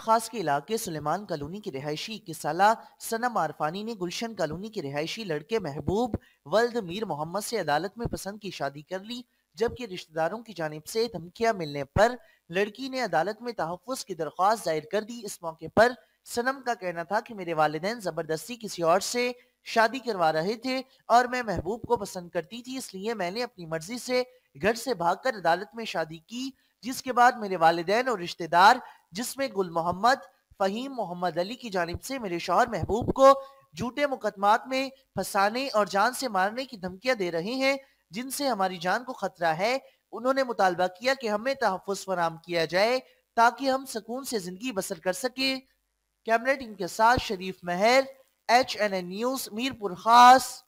खास के इलाके सुलेमान कॉलोनी की रिहायशी इक्कीस साल सनम ने गुलशन कॉलोनी के रिहायशी लड़के महबूब वल्द मीर मोहम्मद से अदालत में पसंद की शादी कर ली, जबकि रिश्तेदारों की जानब से धमकियाँ मिलने पर लड़की ने अदालत में तहफ़ की दरख्वास्त दायर कर दी। इस मौके पर सनम का कहना था कि मेरे वालदेन ज़बरदस्ती किसी और से शादी करवा रहे थे और मैं महबूब को पसंद करती थी, इसलिए मैंने अपनी मर्ज़ी से घर से भागकर अदालत में शादी की, जिसके बाद मेरे वालदेन और रिश्तेदार जिसमें गुल मोहम्मद, फहीम मोहम्मद अली की जानब से मेरे शोहर महबूब को झूठे मुकदमात में फंसाने और जान से मारने की धमकियाँ दे रहे हैं, जिनसे हमारी जान को खतरा है। उन्होंने मुतालबा किया कि हमें तहफ़ फराम किया जाए, ताकि हम सुकून से ज़िंदगी बसर कर सके। कैमरा टीम के साथ Sharif Mahar H N N news, Mirpur Khas.